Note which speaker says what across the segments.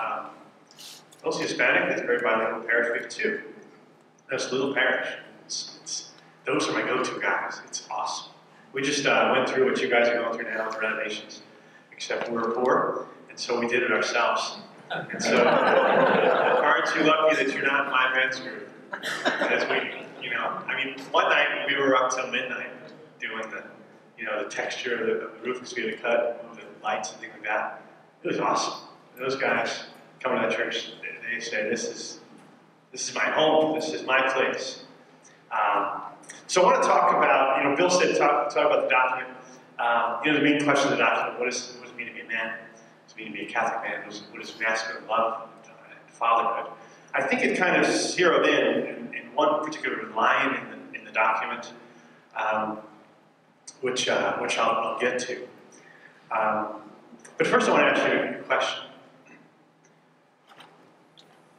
Speaker 1: um, mostly Hispanic. It's a very bilingual parish. We have two. This little parish. It's, it's, those are my go-to guys. It's awesome. We just uh, went through what you guys are going through now with renovations, except we're poor, and so we did it ourselves. And so, aren't you lucky that you're not my men's group? As we, you know, I mean, one night we were up till midnight doing the, you know, the texture of the, the roof because we had to cut, the lights and things like that. It was awesome. Those guys coming to that church, they, they say, "This is, this is my home. This is my place." Um, so I want to talk about, you know, Bill said talk, talk about the document. Um, you know, the main question of the document: what, is, what does it mean to be a man? What does it mean to be a Catholic man? What is, what is masculine love and fatherhood? I think it kind of zeroed in in, in one particular line in the, in the document, um, which uh, which I'll, I'll, get to. Um, but first, I want to ask you a question.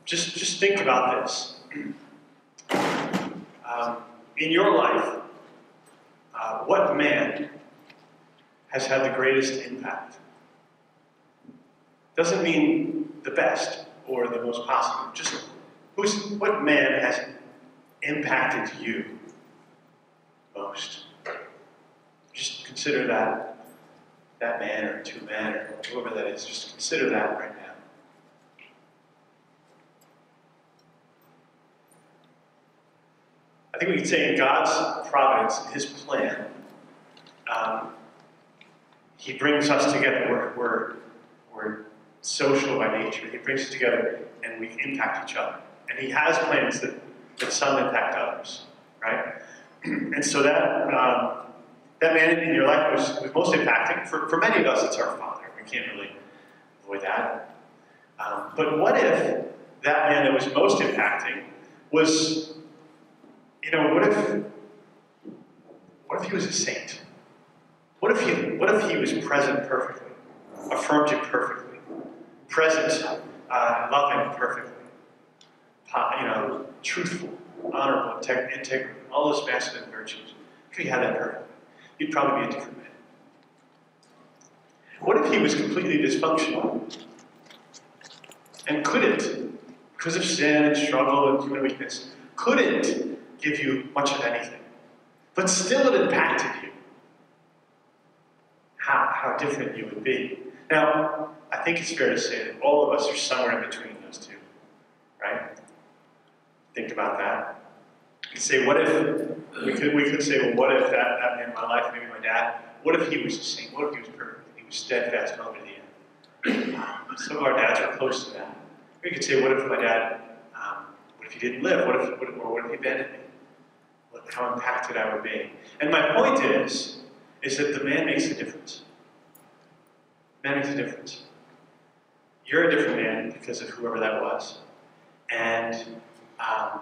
Speaker 1: Just just think about this. Um, in your life, uh, what man has had the greatest impact? Doesn't mean the best or the most positive. Just who's, what man has impacted you most? Just consider that, that man or two men or whoever that is. Just consider that right now. I think we could say in God's providence, His plan, um, He brings us together. We're, we're, we're social by nature. He brings us together and we impact each other. And He has plans that, that some impact others, right? and so that, um, that man in your life was, was most impacting. For, for many of us, it's our father. We can't really avoid that. Um, but what if that man that was most impacting was you know, what if, what if he was a saint? What if he, what if he was present perfectly, affirmed you perfectly, present, uh, loving perfectly, you know, truthful, honorable, integrity, all those masculine virtues? If he had that perfectly, you'd probably be a different man. What if he was completely dysfunctional and couldn't, because of sin and struggle and human weakness, couldn't give you much of anything. But still it impacted you. How, how different you would be. Now, I think it's fair to say that all of us are somewhere in between those two, right? Think about that. You say, what if, we could, we could say, well, what if that, that man in my life, maybe my dad, what if he was a saint? What if he was perfect? He was steadfast to the end. Um, some of our dads are close to that. We could say, what if my dad, um, what if he didn't live? What if, what, or what if he abandoned me? How impacted I would be. And my point is, is that the man makes a difference. Man makes a difference. You're a different man because of whoever that was. And um,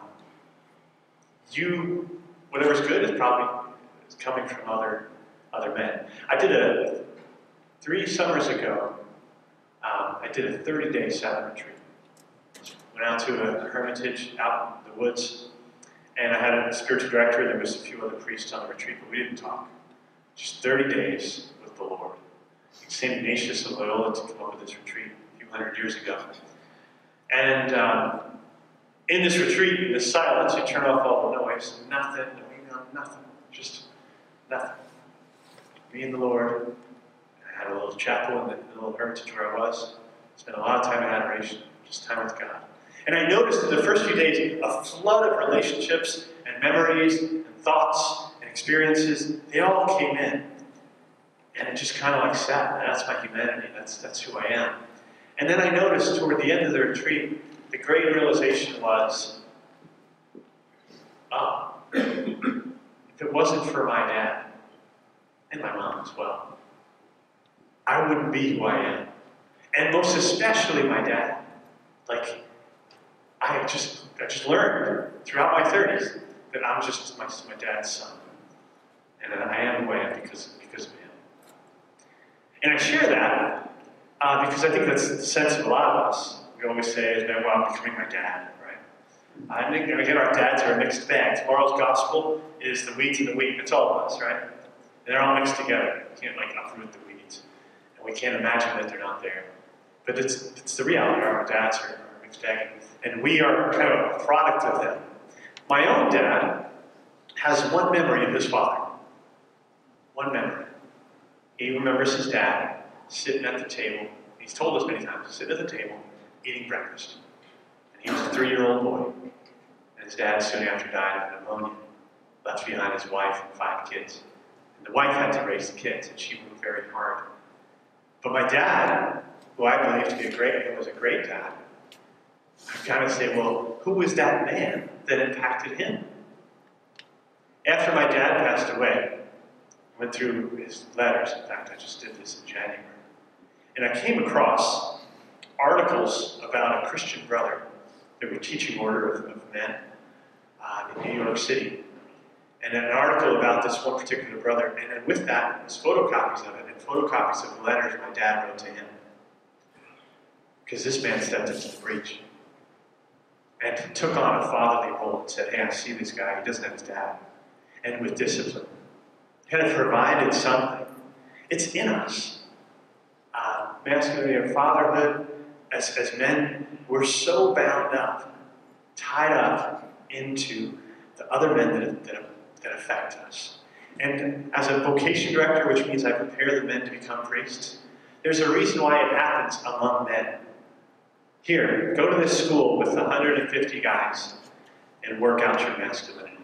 Speaker 1: you, whatever's good is probably coming from other other men. I did a, three summers ago, um, I did a 30-day silent retreat. Went out to a hermitage out in the woods and I had a spiritual director, and there was a few other priests on the retreat, but we didn't talk. Just 30 days with the Lord. St. Ignatius of Loyola to come up with this retreat a few hundred years ago. And um, in this retreat, in this silence, you turn off all the noise, nothing, nothing, just nothing. Me and the Lord. I had a little chapel in the little hermitage where I was. Spent a lot of time in adoration, just time with God. And I noticed in the first few days a flood of relationships and memories and thoughts and experiences. They all came in. And it just kind of like sat. That's my humanity. That's, that's who I am. And then I noticed toward the end of the retreat, the great realization was, oh, if it wasn't for my dad, and my mom as well, I wouldn't be who I am. And most especially my dad. Like, I just, I just learned throughout my 30s that I'm just my, my dad's son. And that I am who I am because, because of him. And I share that uh, because I think that's the sense of a lot of us. We always say, well, I'm becoming my dad, right? Uh, and again, our dads are a mixed bag. Tomorrow's gospel is the weeds and the wheat. It's all of us, right? They're all mixed together. You can't like uproot the weeds. And we can't imagine that they're not there. But it's, it's the reality. Our dads are, are mixed bag. And we are kind of a product of them. My own dad has one memory of his father. One memory. He remembers his dad sitting at the table. He's told us many times, sitting at the table, eating breakfast. And he was a three-year-old boy. And his dad soon after died of pneumonia, left behind his wife and five kids. And the wife had to raise the kids, and she worked very hard. But my dad, who I believe to be a great, was a great dad, I kind of say, well, who was that man that impacted him? After my dad passed away, I went through his letters. In fact, I just did this in January. And I came across articles about a Christian brother. They were teaching order of, of men uh, in New York City. And an article about this one particular brother. And then with that was photocopies of it and photocopies of the letters my dad wrote to him. Because this man stepped into the breach and took on a fatherly role and said, Hey, I see this guy, he doesn't have his dad. And with discipline, of provided something. It's in us. Uh, masculinity and fatherhood, as, as men, we're so bound up, tied up into the other men that, that, that affect us. And as a vocation director, which means I prepare the men to become priests, there's a reason why it happens among men. Here, go to this school with 150 guys and work out your masculinity.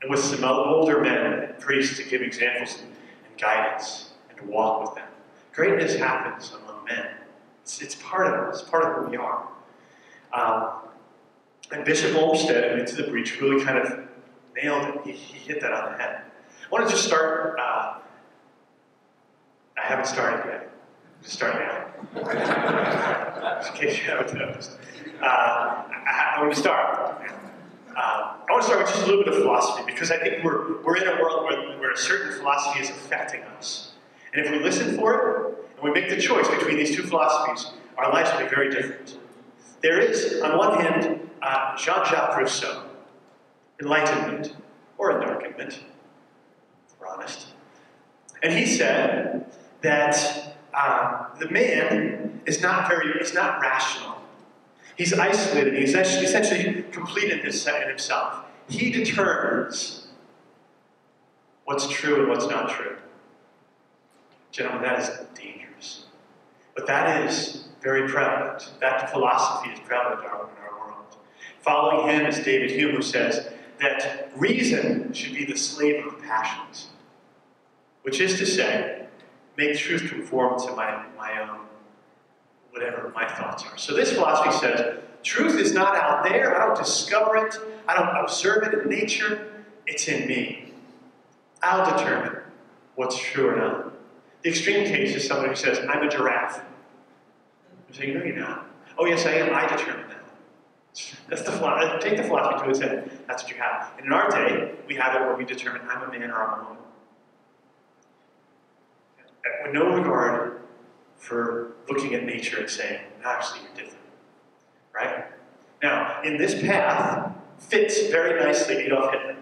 Speaker 1: And with some older men and priests to give examples and, guidance and to walk with them. Greatness happens among men. It's, it's part of us, part of who we are. Um, and Bishop Olmsted Into the Breach really kind of nailed it. He, he hit that on the head. I want to just start. Uh, I haven't started yet. Just start now. In case you haven't noticed. Uh, I, I want to start. Uh, I want to start with just a little bit of philosophy because I think we're, we're in a world where, where a certain philosophy is affecting us. And if we listen for it and we make the choice between these two philosophies, our lives will be very different. There is, on one hand, uh, Jean Jacques Rousseau, enlightenment or enlightenment, if we're honest. And he said that uh, the man is not very, is not rational. He's isolated. He's essentially complete in himself. He determines what's true and what's not true. Gentlemen, that is dangerous. But that is very prevalent. That philosophy is prevalent in our, in our world. Following him is David Hume, who says that reason should be the slave of the passions, which is to say, make truth conform to my, my own, whatever my thoughts are. So this philosophy says, truth is not out there. I don't discover it. I don't observe it in nature. It's in me. I'll determine what's true or not. The extreme case is somebody who says, I'm a giraffe. I'm saying, no, you're not. Oh, yes, I am. I determine that. That's the philosophy. Take the philosophy to its head. That's what you have. And in our day, we have it where we determine I'm a man or I'm a woman. With no regard for looking at nature and saying, actually, you're different. Right? Now, in this path fits very nicely Adolf Hitler.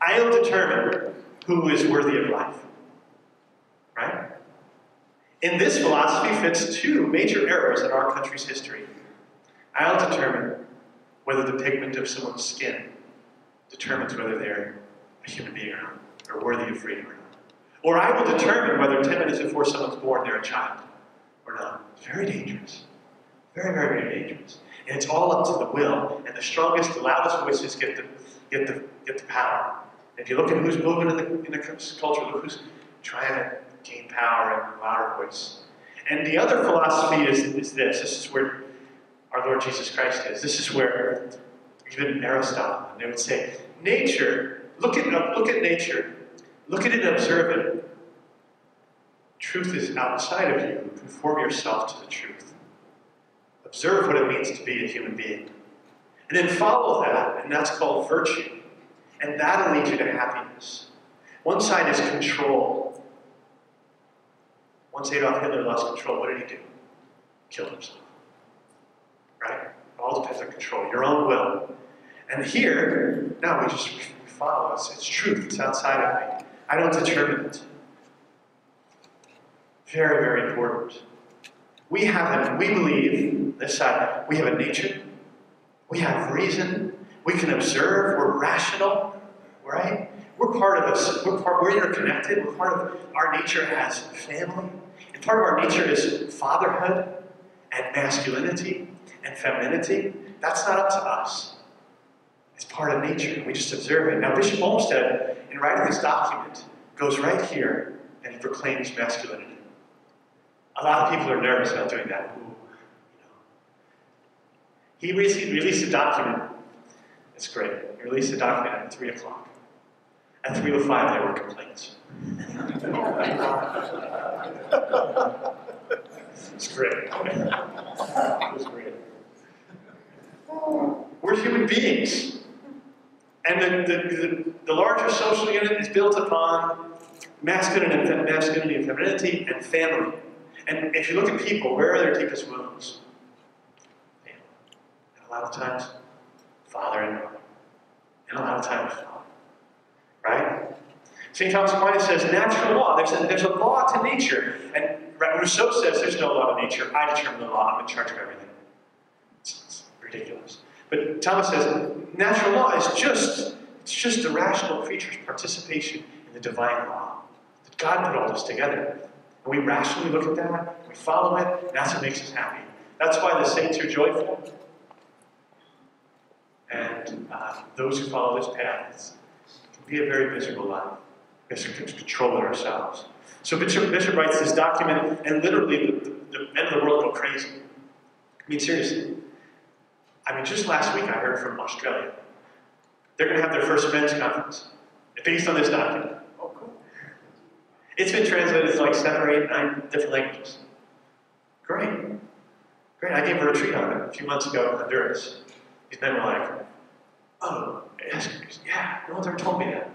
Speaker 1: I'll determine who is worthy of life. Right? In this philosophy fits two major errors in our country's history. I'll determine whether the pigment of someone's skin determines whether they're a human being or not, or worthy of freedom or not. Or I will determine whether 10 minutes before someone's born they're a child or not. Very dangerous. Very, very, very dangerous. And it's all up to the will. And the strongest, the loudest voices get the, get the, get the power. If you look at who's moving in the, in the culture, look who's trying to gain power and louder voice. And the other philosophy is, is this. This is where our Lord Jesus Christ is. This is where even Aristotle, and they would say, nature, look at, look at nature, look at it and observe it. Truth is outside of you. Conform yourself to the truth. Observe what it means to be a human being. And then follow that, and that's called virtue. And that'll lead you to happiness. One side is control. Once Adolf Hitler lost control, what did he do? Killed himself. Right? It all depends on control. Your own will. And here, now we just follow. It's, it's truth. It's outside of me. I don't determine it. Very, very important. We have a, we believe, this side, we have a nature. We have reason. We can observe. We're rational, right? We're part of us. We're part. We're interconnected. We're part of our nature as family, and part of our nature is fatherhood and masculinity and femininity. That's not up to us. It's part of nature. We just observe it. Now, Bishop Olmsted, in writing this document, goes right here and proclaims masculinity. A lot of people are nervous about doing that. Ooh, you know. He released a document. It's great. He released a document at 3 o'clock. At 3.05, there were complaints. it's great. It was great. We're human beings. And the, the, the, the larger social unit is built upon masculinity and, masculinity and femininity and family. And if you look at people, where are their deepest wounds? And a lot of times, father and mother. And a lot of times, father. Right? St. Thomas Aquinas says natural law. There's a, there's a law to nature. And Rousseau says there's no law to nature. I determine the law. I'm in charge of everything. It's, it's ridiculous. But Thomas says natural law is just it's just the rational creature's participation in the divine law. That God put all this together. And we rationally look at that, we follow it, and that's what makes us happy. That's why the saints are joyful. And uh, those who follow this path can be a very miserable life. We have to control it ourselves. So Bishop, Bishop writes this document, and literally the, the, the men of the world go crazy. I mean, seriously. I mean, just last week I heard from Australia. They're going to have their first men's conference based on this document. Oh, cool. It's been translated to like seven or eight, nine different languages. Great. Great. I gave a retreat on it a few months ago in Honduras. These men were like, oh, yeah, no one's ever told me that.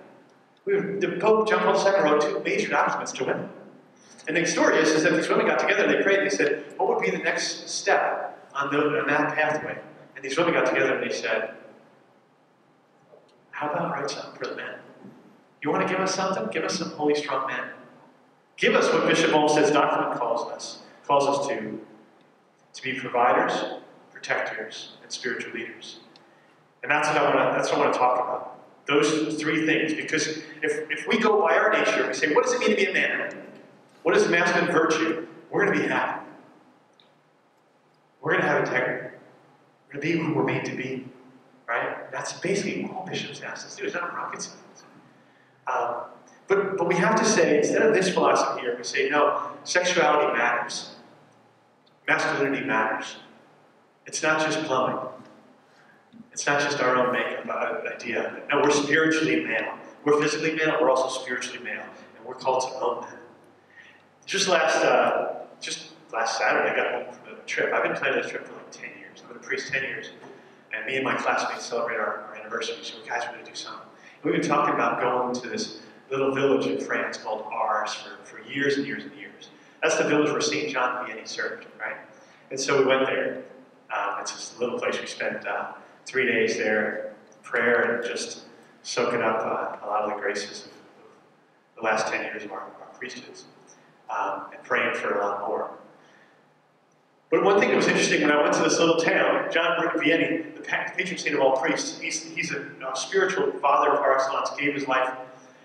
Speaker 1: We were, the Pope John Paul II wrote two major documents to women. And the story is, is that these women got together, and they prayed, and they said, what would be the next step on, the, on that pathway? And these women got together and they said, How about write something for the men? You want to give us something? Give us some holy, strong men. Give us what Bishop Olmsted's document calls us, calls us to, to be providers, protectors, and spiritual leaders. And that's what I want to, that's what I want to talk about. Those three things. Because if, if we go by our nature and we say, what does it mean to be a man? What is masculine virtue? We're going to be happy. We're going to have integrity. To be who we're made to be, right? That's basically all bishops ask us to do. It's not rocket science. Um, but, but we have to say, instead of this philosophy here, we say, no, sexuality matters. Masculinity matters. It's not just plumbing. It's not just our own makeup uh, idea. No, we're spiritually male. We're physically male, we're also spiritually male. And we're called to own that. Just last, uh, just last Saturday, I got home from a trip. I've been planning this trip for like 10 years. I've been a priest 10 years. And me and my classmates celebrate our, our anniversary, so guys, we're going to do something. And we've been talking about going to this little village in France called Ars for, for years and years and years. That's the village where St. John Vianney served, right? And so we went there. Um, it's this little place. We spent uh, three days there, prayer and just soaking up uh, a lot of the graces of, of, the last 10 years of our, our priesthoods um, and praying for a lot more. But one thing that was interesting when I went to this little town, John Vianney, the patron saint of all priests, he's, he's a, spiritual father par excellence, gave his life.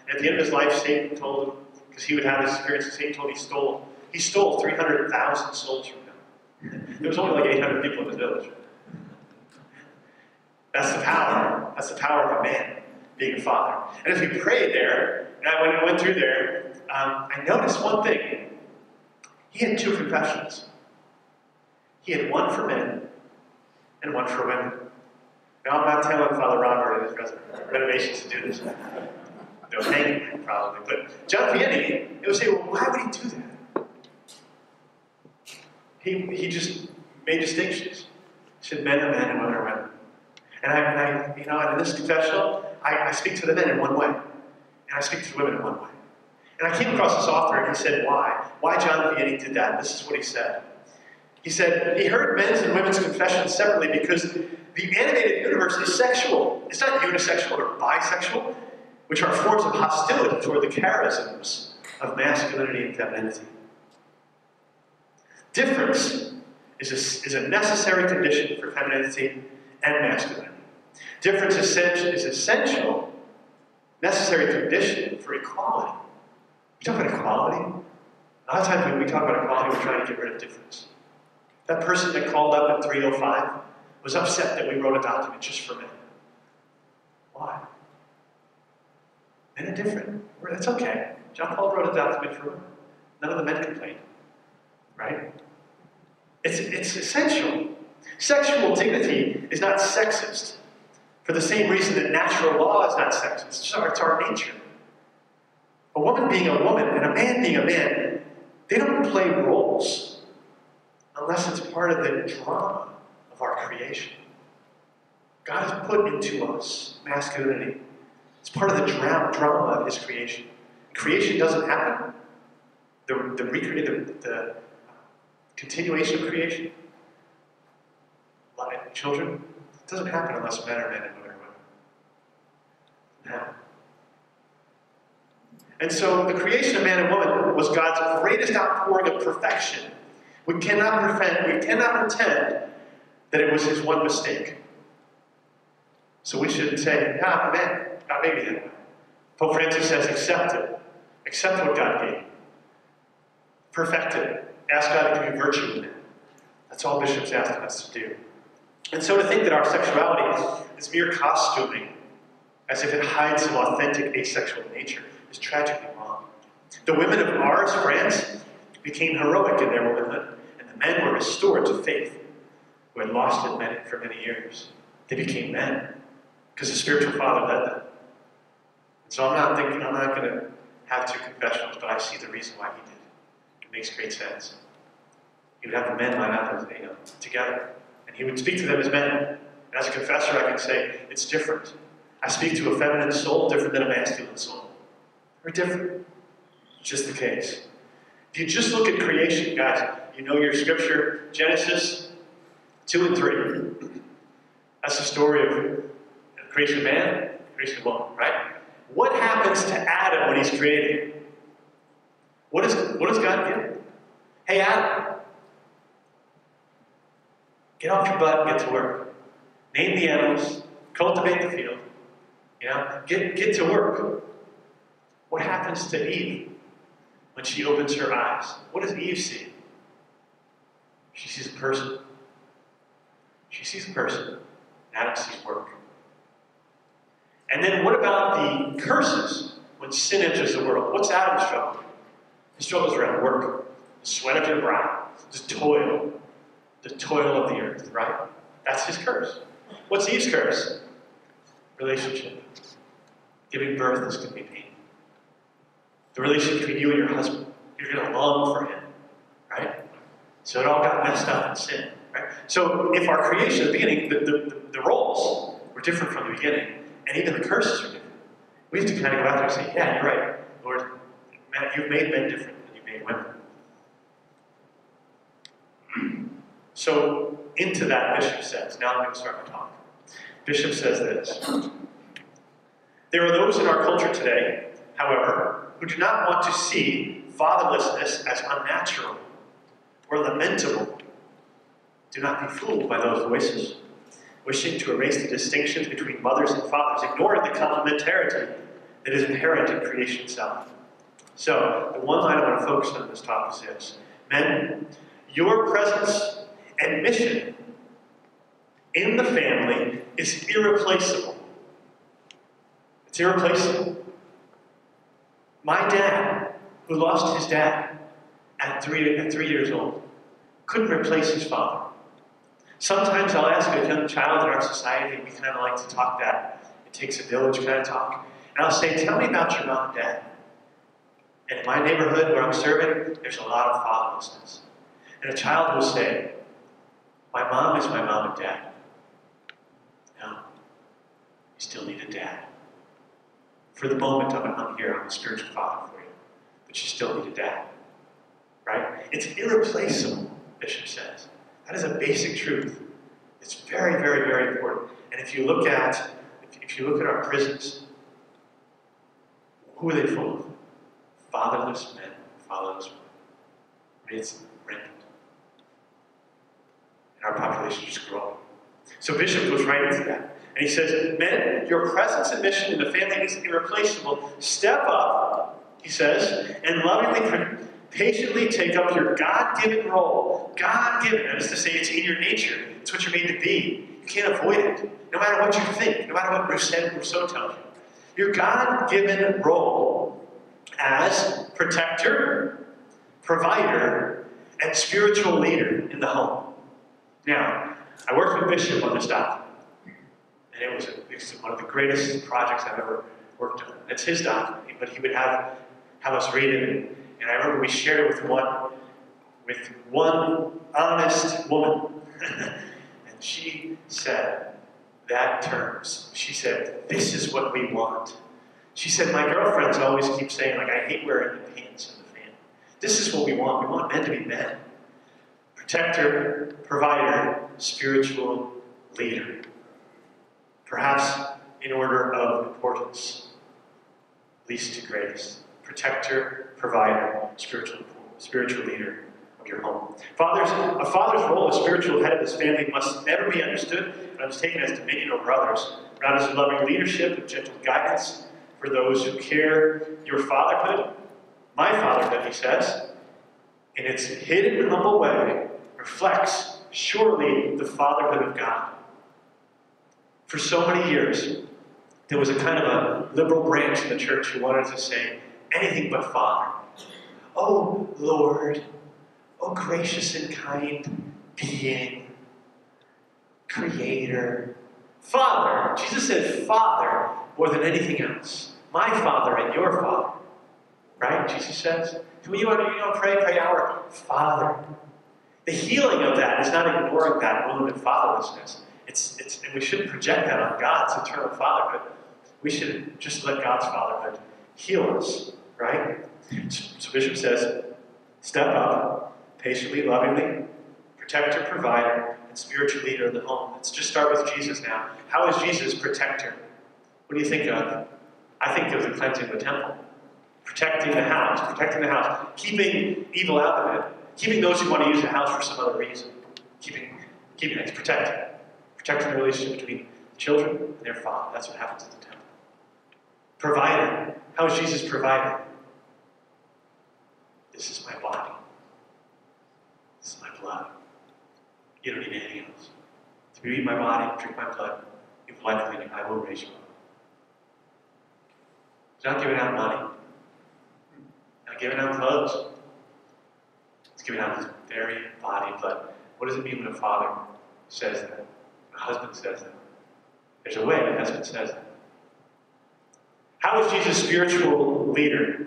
Speaker 1: And at the end of his life, Satan told him, because he would have this experience, Satan told him he stole, he stole 300,000 souls from him. There was only like 800 people in the village. That's the power. That's the power of a man being a father. And as we prayed there, and I went, went through there, um, I noticed one thing. He had two confessions. He had one for men and one for women. Now, I'm not telling Father Robert and his renovations to do this. They'll hang him, probably. But John Vianney, it would say, well, why would he do that? He, he just made distinctions. He said, men are men and women are women. And I, and I you know, in this confessional, I, I speak to the men in one way, and I speak to the women in one way. And I came across this author, and he said, why? Why John Vianney did that? This is what he said. He said he heard men's and women's confessions separately because the animated universe is sexual. It's not unisexual or bisexual, which are forms of hostility toward the charisms of masculinity and femininity. Difference is a, is a necessary condition for femininity and masculinity. Difference is essential, necessary condition for equality. We talk about equality. A lot of times when we talk about equality, we're trying to get rid of difference. That person that called up at 305 was upset that we wrote a document just for men. Why? Men are different. That's okay. John Paul wrote a document for women. None of the men complained. Right? It's, it's essential. Sexual dignity is not sexist for the same reason that natural law is not sexist. It's, our, it's our nature. A woman being a woman and a man being a man, they don't play roles unless it's part of the drama of our creation. God has put into us masculinity. It's part of the dra- drama of His creation. Creation doesn't happen. The, the, the, the uh, continuation of creation, children, it doesn't happen unless men are men and women are women. Now. And so the creation of man and woman was God's greatest outpouring of perfection. We cannot pretend, we cannot pretend that it was his one mistake. So we shouldn't say, ah, man, God made me that way. Pope Francis says, accept it. Accept what God gave. Perfect it. Ask God to give you virtue in it. That's all Bishop's asking us to do. And so to think that our sexuality is mere costuming, as if it hides some authentic asexual nature, is tragically wrong. The women of Ars, France, became heroic in their womanhood, and the men were restored to faith, who had lost it men for many years. They became men, because the spiritual father led them. And so I'm not thinking, I'm not going to have two confessionals, but I see the reason why he did. It makes great sense. He would have the men line up you uh, know, together, and he would speak to them as men. And as a confessor, I can say, it's different. I speak to a feminine soul different than a masculine soul. They're different. It's just the case. If you just look at creation, guys, you know your scripture, Genesis 2 and 3. That's the story of creation of man, creation of woman, right? What happens to Adam when he's created? What, is, what does God do? Hey, Adam, get off your butt and get to work. Name the animals, cultivate the field, you know, get, get to work. What happens to Eve when she opens her eyes? What does Eve see? She sees a person. She sees a person. Adam sees work. And then what about the curses when sin enters the world? What's Adam's struggle? His struggle is around work, the sweat of your brow, the toil, the toil of the earth, right? That's his curse. What's Eve's curse? Relationship. Giving birth is going to be painful the relationship between you and your husband. You're going to long for him, right? So it all got messed up in sin, right? So if our creation at the beginning, the, the, the, roles were different from the beginning, and even the curses are different, we have to kind of go out there and say, yeah, you're right, Lord, man, you've made men different than you made women. So into that, Bishop says, now I'm going to start my talk. Bishop says this. There are those in our culture today, however, who do not want to see fatherlessness as unnatural or lamentable. Do not be fooled by those voices, wishing to erase the distinctions between mothers and fathers, ignoring the complementarity that is inherent in creation itself. So, the one line I want to focus on in this talk is this Men, your presence and mission in the family is irreplaceable. It's irreplaceable. My dad, who lost his dad at three, at three years old, couldn't replace his father. Sometimes I'll ask a young child in our society, we kind of like to talk that. It takes a village kind of talk. And I'll say, tell me about your mom and dad. And in my neighborhood where I'm serving, there's a lot of fatherlessness. And a child will say, my mom is my mom and dad. No, you still need a dad. For the moment, I'm, I'm here, I'm a spiritual father for you. But you still need a dad. Right? It's irreplaceable, Bishop says. That is a basic truth It's very, very, very important. And if you look at if you look at our prisons, who are they full of? Fatherless men, fatherless women. It's rampant. And our population is growing. So Bishop goes right into that. And he says, Men, your presence and mission in the family is irreplaceable. Step up, he says, and lovingly, patiently take up your God given role. God given, that is to say, it's in your nature, it's what you're made to be. You can't avoid it, no matter what you think, no matter what Rousseau, Rousseau tells you. Your God given role as protector, provider, and spiritual leader in the home. Now, I worked with Bishop on this document, and it was, a, it was one of the greatest projects I've ever worked on. It's his document, but he would have, have us read it, and I remember we shared it with one, with one honest woman, and she said, that terms. She said, This is what we want. She said, My girlfriends always keep saying, like, I hate wearing the pants in the family. This is what we want. We want men to be men. Protector, provider, spiritual leader. Perhaps in order of importance, least to greatest. Protector, provider, spiritual, spiritual leader of your home. Fathers, a father's role as spiritual head of his family must never be understood and undertaken as dominion over others, but as loving leadership and gentle guidance for those who care. Your fatherhood, my fatherhood, he says, in its hidden humble way, reflects surely the fatherhood of God. For so many years, there was a kind of a liberal branch in the church who wanted to say anything but Father. Oh, Lord, oh, gracious and kind being, Creator, Father. Jesus said Father more than anything else. My Father and your Father. Right? Jesus says. When you you know, pray, pray our Father. The healing of that is not ignoring that wound of fatherlessness. It's, it's, and we shouldn't project that on God's eternal fatherhood. We should just let God's fatherhood heal us, right? So, Bishop says, step up, patiently, lovingly, protector, provider, and spiritual leader of the home. Let's just start with Jesus now. How is Jesus protector? What do you think of? I think of the cleansing of the temple. Protecting the house, protecting the house, keeping evil out of it, keeping those who want to use the house for some other reason. Keeping, keeping it, protecting. Protecting the relationship between children and their father. That's what happens at the temple. Provider. How is Jesus providing? This is my body. This is my blood. You don't need anything else. If you eat my body, drink my blood, you have life in you, I will raise you up. He's not giving out money. Not giving out clothes. He's giving out his very body blood. What does it mean when a father says that? A husband says that? There's a way a husband says that. How is Jesus' spiritual leader?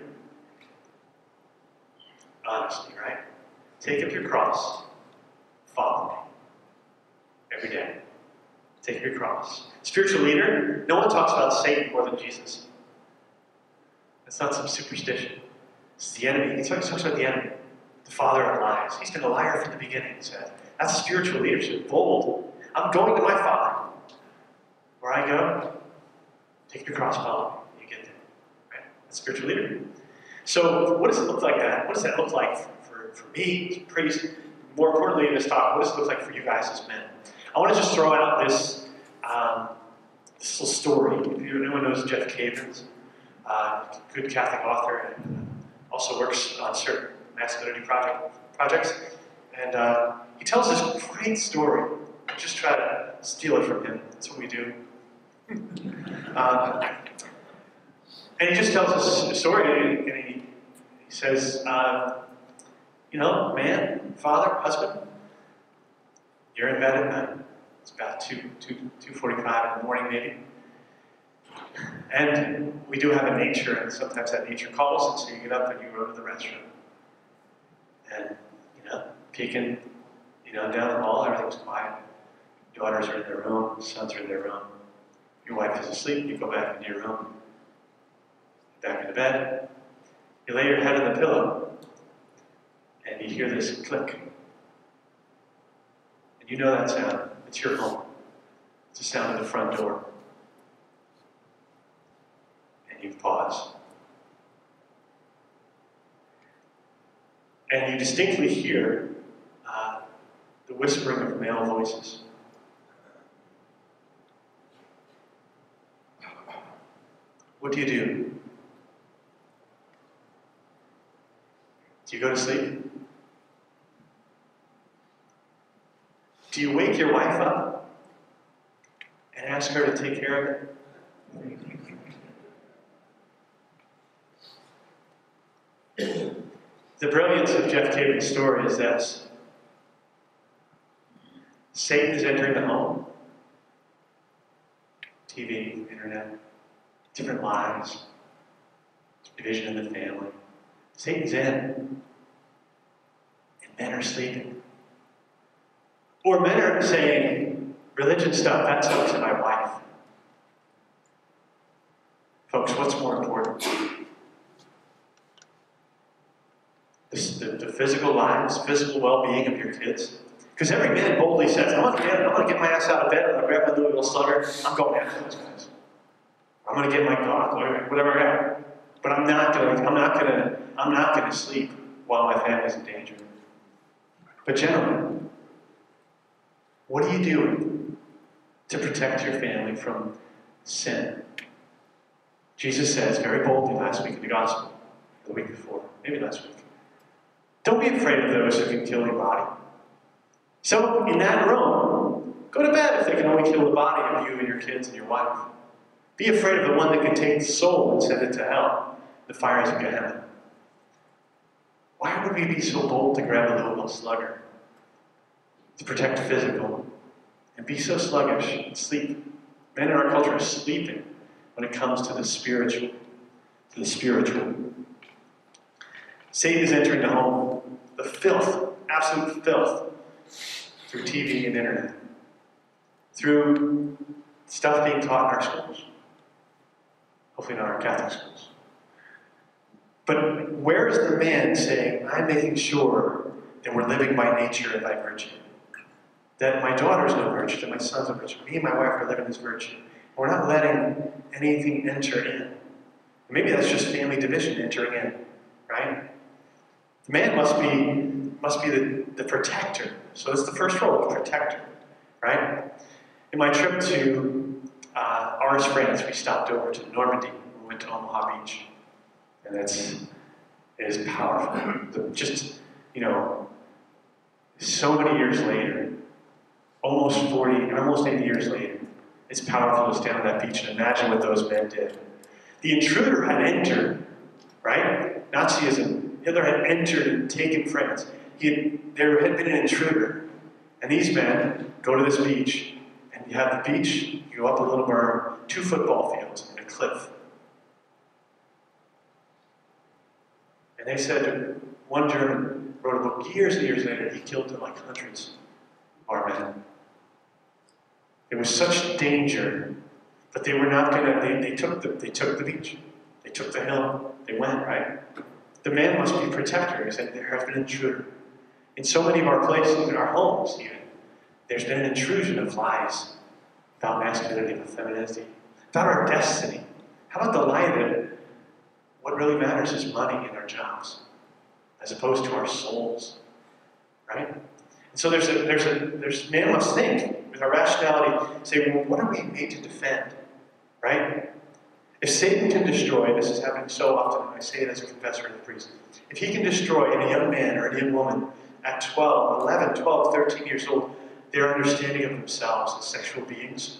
Speaker 1: Honesty, right? Take up your cross. Follow me. Every day. Take your cross. Spiritual leader, no one talks about Satan more than Jesus. It's not some superstition. It's the enemy. He talks, talks about the enemy, the father of lies. He's been a liar from the beginning, he says. That's spiritual leadership. Bold. I'm going to my father. Where I go, take your cross, follow me. You get there. Right? Spiritual leader. So, what does it look like that? What does that look like for, for me, priest? More importantly, in this talk, what does it look like for you guys as men? I want to just throw out this, um, this little story. If anyone knows Jeff Cavins, uh, good Catholic author, and also works on certain masculinity project, projects. And uh, he tells this great story. Just try to steal it from him. That's what we do. Um, and he just tells us a story, and he, he says, uh, you know, man, father, husband, you're in bed at night. It's about 2, 2, 2.45 in the morning, maybe. And we do have a nature, and sometimes that nature calls, and so you get up and you go to the restroom. And, you know, peeking, you know, down the hall, everything's. Daughters are in their room, sons are in their room. Your wife is asleep, you go back into your room. Back into bed. You lay your head on the pillow, and you hear this click. And you know that sound. It's your home. It's the sound of the front door. And you pause. And you distinctly hear uh, the whispering of male voices. What do you do? Do you go to sleep? Do you wake your wife up and ask her to take care of it? The brilliance of Jeff Cavins' story is this Satan is entering the home. TV, internet, different lives, division in the family. Satan's in, and men are sleeping. Or men are saying, religion stuff, that's up to my wife. Folks, what's more important? The, physical lives, physical well being of your kids? Because every man boldly says, I'm going to get my ass out of bed, I'm going to grab my Louisville slugger, I'm going after those guys. I'm to get my God, whatever I got. But I'm not going. I'm not to. I'm not going to sleep while my family's in danger. But gentlemen, what are you doing to protect your family from sin? Jesus says very boldly last week in the gospel, the week before, maybe last week. Don't be afraid of those who can kill your body. So in that room, go to bed if they can only kill the body of you and your kids and your wife. Be afraid of the one that contains soul and send it to hell, the fires of Gehenna. Why would we be so bold to grab a little slugger to protect physical and be so sluggish and sleep? Men in our culture are sleeping when it comes to the spiritual, to the spiritual. Satan is entering the home, the filth, absolute filth, through TV and internet, through stuff being taught in our schools hopefully not our Catholic schools. But where is the man saying, I'm making sure that we're living by nature and by virtue? That my daughter's no virtue, that my son's no virtue. Me and my wife are living this virtue. We're not letting anything enter in. Maybe that's just family division entering in, right? The man must be must be the, the protector. So it's the first role, protector, right? In my trip to uh, Ars, France, we stopped over to Normandy. We went to Omaha Beach. And it's, it is powerful. The, just, you know, so many years later, almost 40, almost 80 years later, it's powerful to stand on that beach and imagine what those men did. The intruder had entered, right? Nazism. Hitler had entered and taken France. He had, there had been an intruder. And these men go to this beach you have the beach, you go up a little berm, two football fields, and a cliff. And they said one German wrote a book years and years later, he killed like hundreds of our men. It was such danger, but they were not gonna, they, they took the they took the beach. They took the hill. They went, right? The man must be protector. He said, there has been an intruder. In so many of our places, in our homes even, there's been an intrusion of lies about masculinity, about femininity, about our destiny. How about the lie that what really matters is money and our jobs, as opposed to our souls, right? And so there's a there's a there's man must think with our rationality say, well, what are we made to defend, right? If Satan can destroy, this is happening so often, I say it as a confessor and a priest, if he can destroy any young man or any young woman at 12, 11, 12, 13 years old, their understanding of themselves as sexual beings,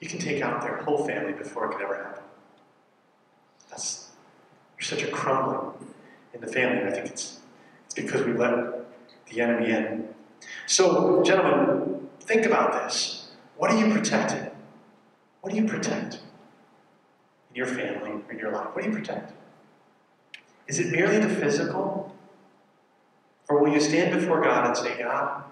Speaker 1: you can take out their whole family before it could ever happen. That's there's such a crumbling in the family, and I think it's it's because we let the enemy in. So, gentlemen, think about this. What are you protecting? What do you protect in your family or in your life? What do you protect? Is it merely the physical? Or will you stand before God and say, God,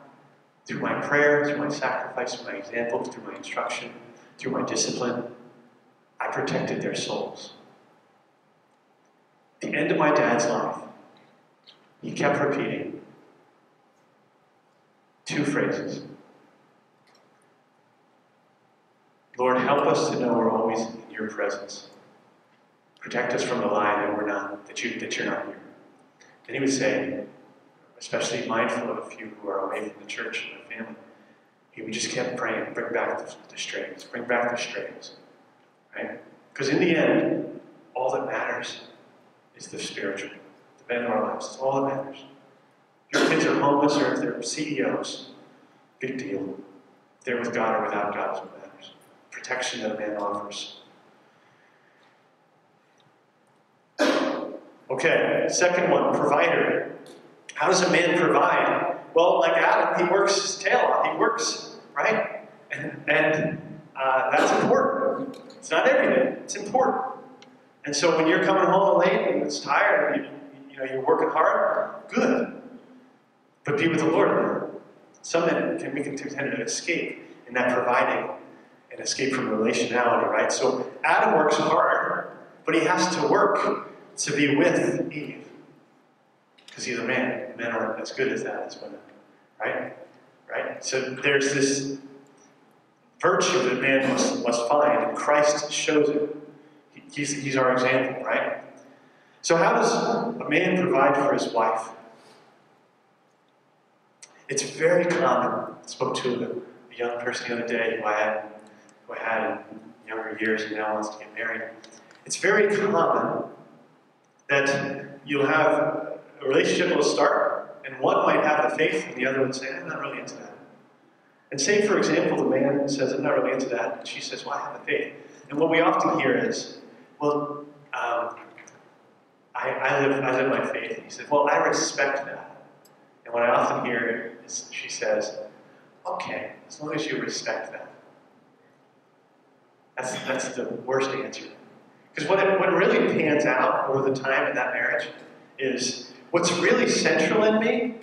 Speaker 1: through my prayer, through my sacrifice, through my example, through my instruction, through my discipline, I protected their souls. The end of my dad's life, he kept repeating two phrases Lord, help us to know we're always in your presence. Protect us from the lie that we're not, that, you, that you're not here. Then he would say, especially mindful of a few who are away from the church and the family, he would just keep praying, bring back the, the strays, bring back the strays. Right? Because in the end, all that matters is the spiritual, the men of our lives. It's all that matters. Your kids are homeless or if they're CEOs, big deal. If they're with God or without God is what matters. Protection that a man offers. Okay, second one, provider. How does a man provide? Well, like Adam, he works his tail off. He works, right? And, and uh, that's important. It's not everything. It's important. And so when you're coming home late and it's tired, and you, you know you're working hard, good. But be with the Lord. Some men can we can tend to escape in that providing and escape from relationality, right? So Adam works hard, but he has to work to be with Eve. Because he's a man. Men aren't as good as that as women. Right? Right? So there's this virtue that man must, must find, and Christ shows it. He's, he's our example, right? So, how does a man provide for his wife? It's very common. I spoke to a young person the other day who I had, who I had in younger years and now wants to get married. It's very common that you'll have a relationship will start, and one might have the faith, and the other would say, I'm not really into that. And say, for example, the man says, I'm not really into that, and she says, Well, I have the faith. And what we often hear is, Well, um, I, I, live, I live my faith. And he says, Well, I respect that. And what I often hear is she says, Okay, as long as you respect that. That's, that's the worst answer. Because what, what really pans out over the time in that marriage is what's really central in me,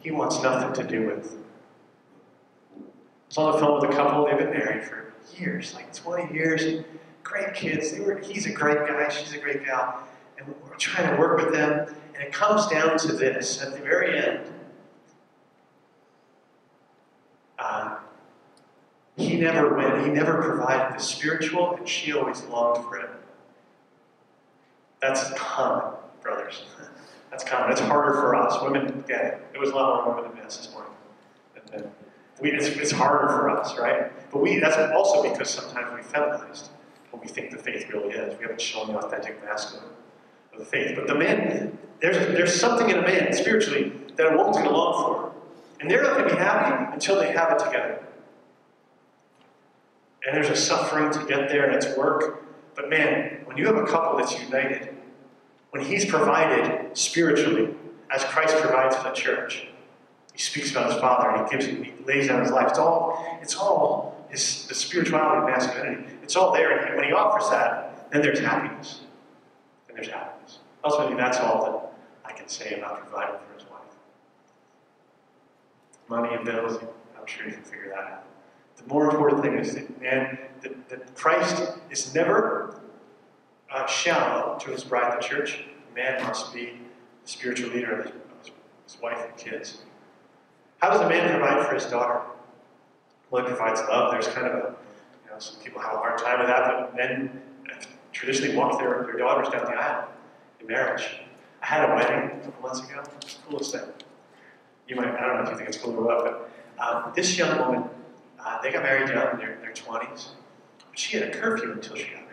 Speaker 1: he wants nothing to do with. I was on the phone with a couple, they've been married for years, like 20 years, great kids. They were, he's a great guy, she's a great gal. And we're trying to work with them, and it comes down to this at the very end. Uh, he never went, he never provided the spiritual, and she always longed for it. That's common, brothers. That's common. It's harder for us. Women get it. It was a lot more women than us this morning. We, it's, it's harder for us, right? But we that's also because sometimes we feminized what we think the faith really is. We haven't shown the authentic masculine of the faith. But the man, there's, there's something in a man spiritually that a woman's going to long for. And they're not going to be happy until they have it together. And there's a suffering to get there, and it's work. But man, when you have a couple that's united, when he's provided spiritually, as Christ provides for the church, he speaks about his Father and he gives, he lays down his life. It's all, it's all his the spirituality of masculinity. It's all there, and when he offers that, then there's happiness. Then there's happiness. Ultimately, that's all that I can say about providing for his wife. Money and bills, I'm sure you can figure that out. The more important thing is that, man, that, that Christ is never uh, shallow to his bride, the church. Man must be the spiritual leader of his, his wife and kids. How does a man provide for his daughter? Well, he provides love. There's kind of a, you know, some people have a hard time with that, but men traditionally walk their, their daughters down the aisle in marriage. I had a wedding a couple months ago. It's the coolest thing. You might, I don't know if you think it's cool or what, but um, this young woman uh, they got married young, in their, their 20s. But she had a curfew until she got.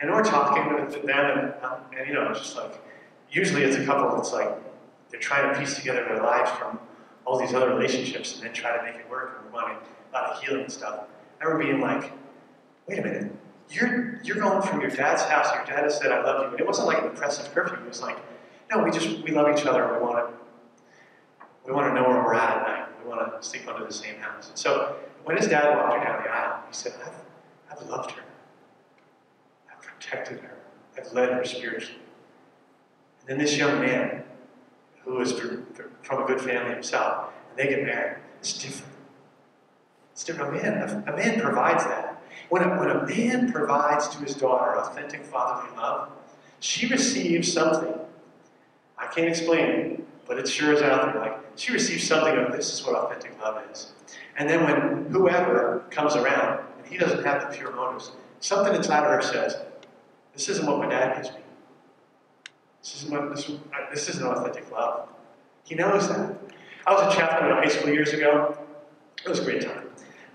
Speaker 1: And we're talking with them, and, and you know, it's just like, usually it's a couple that's like, they're trying to piece together their lives from all these other relationships and then try to make it work and wanting a lot of healing and stuff. I remember being like, wait a minute, you're you're going from your dad's house, your dad has said I love you, and it wasn't like an oppressive curfew, it was like, no, we just we love each other, we want to we want to know where we're at at night we want to sleep under the same house. And so when his dad walked her down the aisle, he said, I've, I've loved her. Protected her. I've led her spiritually. And then this young man, who is from a good family himself, and they get married, it's different. It's different. A man, a, a man provides that. When a, when a man provides to his daughter authentic fatherly love, she receives something. I can't explain it, but it sure is out there. Like she receives something of this is what authentic love is. And then when whoever comes around and he doesn't have the pure motives, something inside of her says, "This isn't what my dad gives me. This isn't what this, this isn't authentic love." He knows that. I was a chaplain in high school years ago. It was a great time.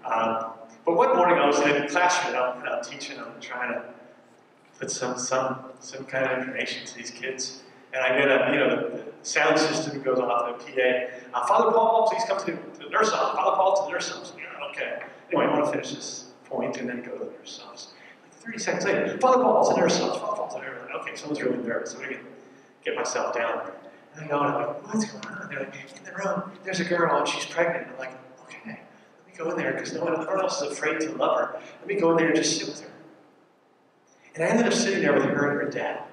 Speaker 1: Um, but one morning I was in a classroom and I'm, I'm teaching. I'm trying to put some some some kind of information to these kids. And I get a, you know, the, the sound system goes off, the PA. Uh, Father Paul, please come to, the nurse office. Father Paul to the nurse office. Yeah, okay. Anyway, I want to finish this point and then go to the nurse office. Like 30 seconds later, Father Paul the nurse office. Father Paul to the nurse office. Okay, someone's really nervous. So I'm going to get myself down. And I go, and I'm like, what's going on? They're like, in the room, there's a girl and she's pregnant. I'm like, okay, let me go in there because no one, no one else is afraid to love her. Let me go in there and just sit with her. And I ended up sitting there with her and her dad.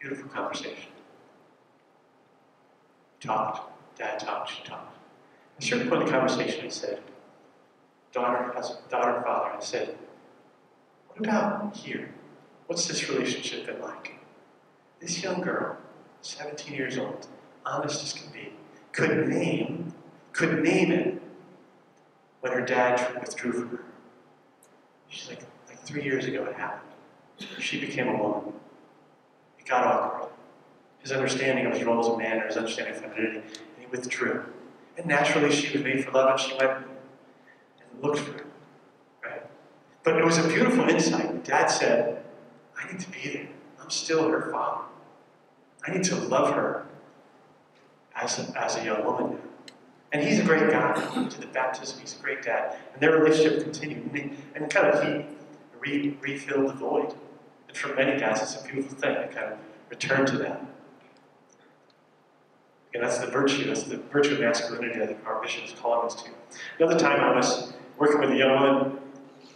Speaker 1: Beautiful conversation. Talked. Dad talked. She talked. At a certain point in the conversation, I said, daughter, daughter, father, I said, what about here? What's this relationship been like? This young girl, 17 years old, honest as can be, could name, could name it when her dad withdrew from her. She's like, like three years ago it happened. She became a woman. It got awkward. His understanding of his role as a man, or his understanding of femininity, and he withdrew. And naturally, she was made for love, and she went and looked for him. But it was a beautiful insight. Dad said, I need to be there. I'm still her father. I need to love her as a, as a young woman. And he's a great guy. To the baptism, he's a great dad. And their relationship continued. And, and kind of he re, refilled the void. And for many dads, it's a beautiful thing to kind of return to that. And that's the virtue. That's the virtue of masculinity think our mission is calling us to. Another time I was working with a young woman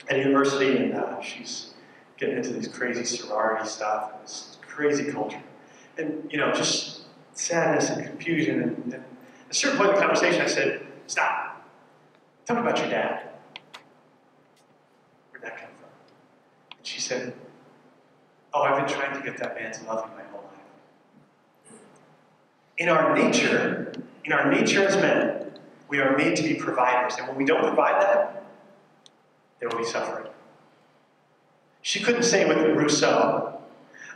Speaker 1: at university, and uh, she's getting into these crazy sorority stuff, and this crazy culture. And, you know, just sadness and confusion. And, and at a certain point in the conversation, I said, Stop. Tell me about your dad. Where'd that come from? And she said, Oh, I've been trying to get that man to love me my whole life. In our nature, in our nature as men, we are made to be providers. And when we don't provide that, there will be suffering. She couldn't say with Rousseau,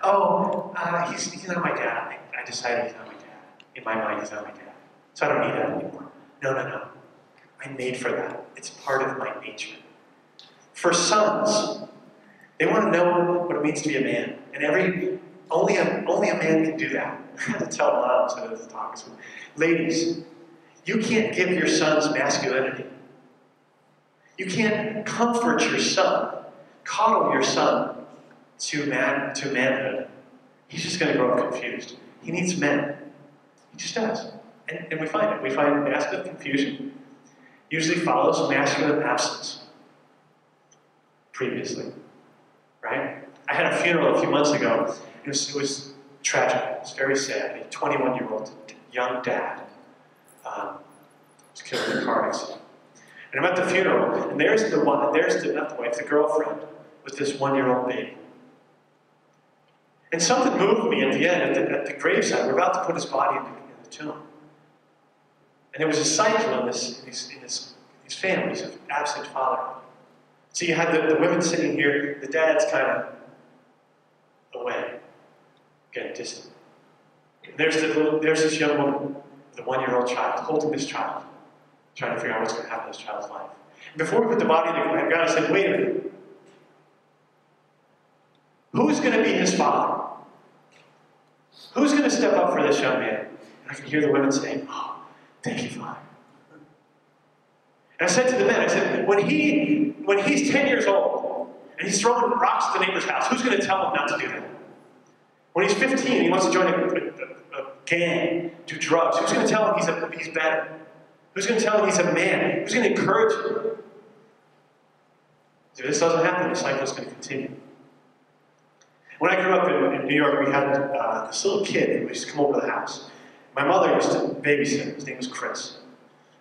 Speaker 1: oh, uh, he's, he's not my dad. I, I decided he's not my dad. In my mind, he's not my dad. So I don't need that anymore. No, no, no. I'm made for that. It's part of my nature. For sons, they want to know what it means to be a man. And every only a, only a man can do that. I have to tell moms at the talks. Ladies, you can't give your sons masculinity. You can't comfort your son, coddle your son to man to manhood. He's just going to grow up confused. He needs men. He just does. And, and we find it. We find masculine confusion usually follows masculine absence previously. Right? I had a funeral a few months ago. It was, it was tragic. It was very sad. A 21 year old young dad um, was killed in a car accident. And I'm at the funeral, and there's the one, there's the, not the wife, the girlfriend with this one year old baby. And something moved me at the end, at the, at the graveside. We're about to put his body in the, in the tomb. And there was a cycle in, this, in, these, in this, these families of absent fatherhood. So you had the, the women sitting here, the dad's kind of away, getting distant. And there's, the there's this young woman with a one year old child holding this child, trying to figure out what's going to happen in this child's life. Before we put the body in the ground, I said, wait a minute. Who's going to be his father? Who's going to step up for this young man? And I can hear the women saying, Oh, thank you, Father. And I said to the men, I said, when he when he's 10 years old and he's throwing rocks at the neighbor's house, who's going to tell him not to do that? When he's 15 and he wants to join a, a, a gang, do drugs, who's going to tell him he's, a, he's better? Who's going to tell him he's a man? Who's going to encourage him? If this doesn't happen, the cycle is going to continue. When I grew up in, in New York, we had uh, this little kid who used to come over to the house. My mother used to babysit. His name was Chris.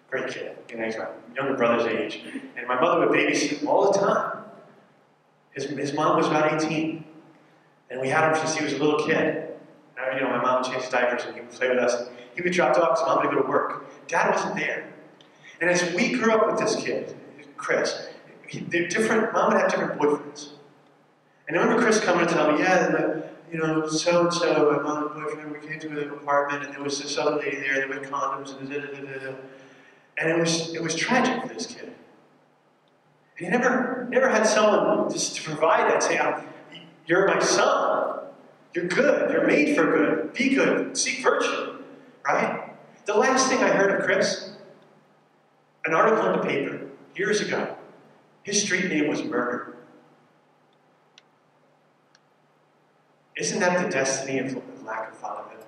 Speaker 1: Great kid. You know, he's my younger brother's age. And my mother would babysit him all the time. His, his mom was about 18. And we had him since he was a little kid. And you know, my mom changed diapers and he would play with us. He would drop off because mom would go to work. Dad wasn't there. And as we grew up with this kid, Chris, he, they're different, mom would have different boyfriends. And I remember Chris coming to tell me, yeah, the, you know, so and so, my mom and boyfriend, we came to an apartment and there was this other lady there, there were condoms and da da da da. And it was it was tragic for this kid. And he never never had someone just to provide that, say, you're my son. You're good. You're made for good. Be good. Seek virtue. Right? The last thing I heard of Chris, an article in the paper years ago. His street name was Murder. Isn't that the destiny of lack of fatherhood?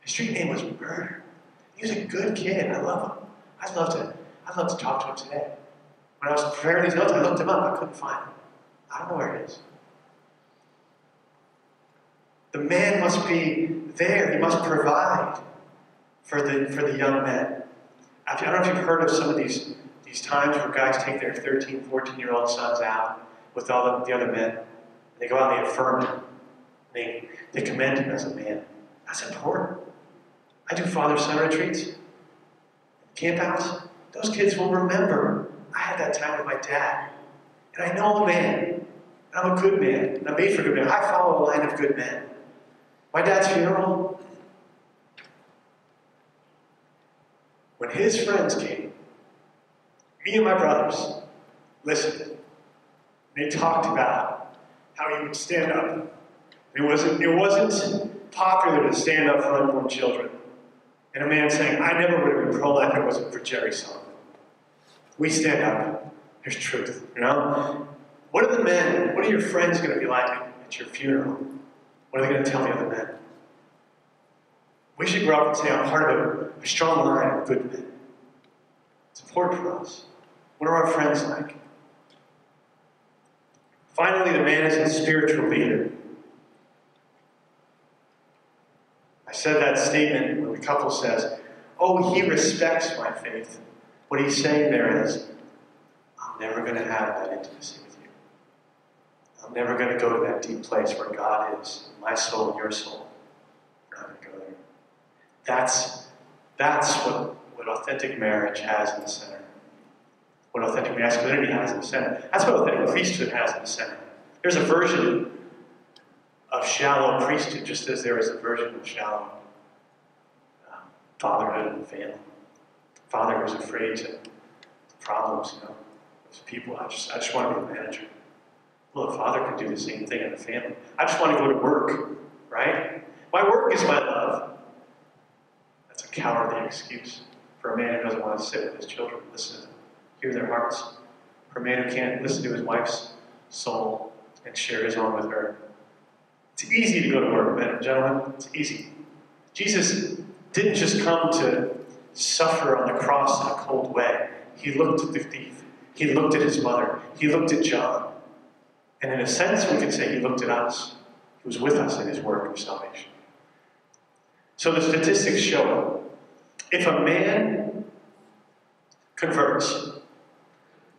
Speaker 1: His street name was Murder. He was a good kid. I love him. I'd love to, I'd love to talk to him today. When I was preparing these notes, I looked him up. I couldn't find him. I don't know where he is. The man must be there. He must provide for the, for the young men. I don't know if you've heard of some of these, these times where guys take their 13, 14 year old sons out with all the, the other men. They go out and they affirm him. They, they commend him as a man. That's important. I do father son retreats, campouts. Those kids will remember I had that time with my dad. And I know a man. I'm a good man. I'm made for good men. I follow a line of good men. My dad's funeral, when his friends came, me and my brothers listened. They talked about how he would stand up. It wasn't, it wasn't popular to stand up for unborn children. And a man saying, I never would have been pro-life if it wasn't for Jerry Sullivan. We stand up. There's truth, you know? What are the men, what are your friends going to be like at your funeral? What are they going to tell the other men? We should grow up and say, I'm part of a, a strong line of good men. It's important for us. What are our friends like? Finally, the man is a spiritual leader. I said that statement when the couple says, Oh, he respects my faith. What he's saying there is, I'm never going to have that intimacy with you. I'm never going to go to that deep place where God is, my soul your soul. I'm not going to go there. That's, that's what, what authentic marriage has in the center. What authentic masculinity has in the center. That's what authentic priesthood has in the center. There's a version of shallow priesthood, just as there is a version of shallow um, fatherhood and family. Father who's afraid to problems, you know, with people. I just, I just want to be a manager. Well, a father can do the same thing in a family. I just want to go to work, right? My work is my love. Cowardly excuse for a man who doesn't want to sit with his children, listen, to them, hear their hearts. For a man who can't listen to his wife's soul and share his own with her. It's easy to go to work, men and gentlemen. It's easy. Jesus didn't just come to suffer on the cross in a cold way. He looked at the thief. He looked at his mother. He looked at John. And in a sense, we could say he looked at us. He was with us in his work of salvation. So the statistics show if a man converts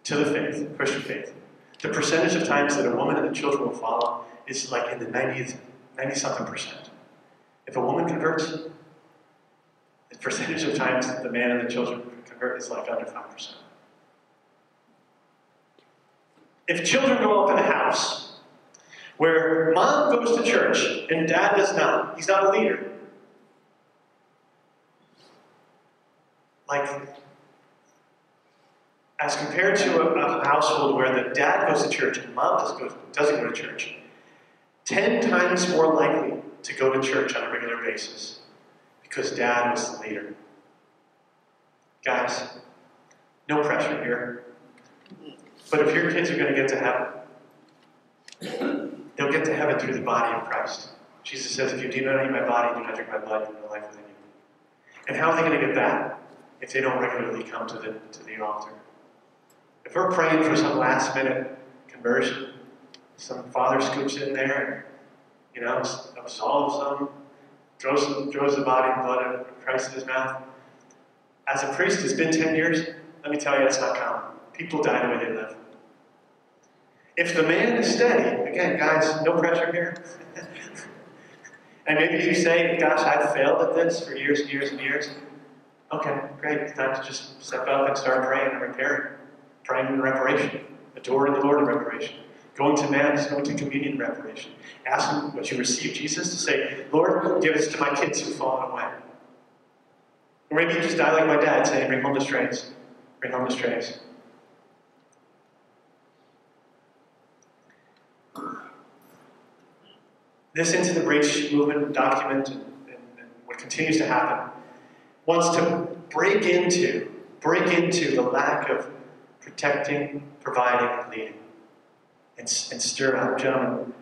Speaker 1: to the faith, Christian faith, the percentage of times that a woman and the children will follow is like in the 90th, 90 something percent. If a woman converts, the percentage of times that the man and the children convert is like under 5%. If children grow up in a house where mom goes to church and dad does not, he's not a leader. Like, as compared to a, a household where the dad goes to church and the mom doesn't go, doesn't go to church, 10 times more likely to go to church on a regular basis because dad was the leader. Guys, no pressure here. But if your kids are going to get to heaven, they'll get to heaven through the body of Christ. Jesus says, if you do not eat my body, do not drink my blood, you no life within you. And how are they going to get that if they don't regularly come to the, to the altar? If we're praying for some last minute conversion, some father scoops in there you know, absolves them, throws, throws the body and blood of Christ in his mouth. As a priest, it's been 10 years. Let me tell you, that's not common. People die the way they live. If the man is steady, again, guys, no pressure here. And maybe you say, gosh, I've failed at this for years and years and years. Okay, great. It's time to just step up and start praying and repairing. Praying in reparation. Adoring the Lord in reparation. Going to Mass, going to communion in reparation. Asking what you receive Jesus to say, Lord, give this to my kids who've fallen away. Or maybe you just die like my dad, saying, bring home the strays. Bring home the strays. This Into the Breach movement document and, and, and what continues to happen wants to break into, break into the lack of protecting, providing, and leading. And, and stir up. Gentlemen,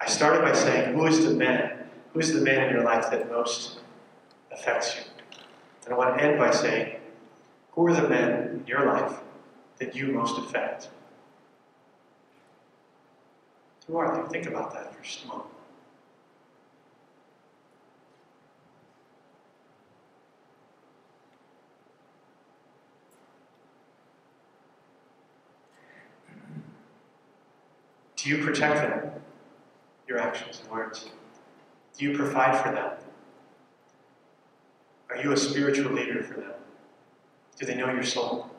Speaker 1: I started by saying, who is the man? Who is the man in your life that most affects you? And I want to end by saying, who are the men in your life that you most affect? Who are they? Think about that for just a moment. Do you protect them? Your actions and words. Do you provide for them? Are you a spiritual leader for them? Do they know your soul?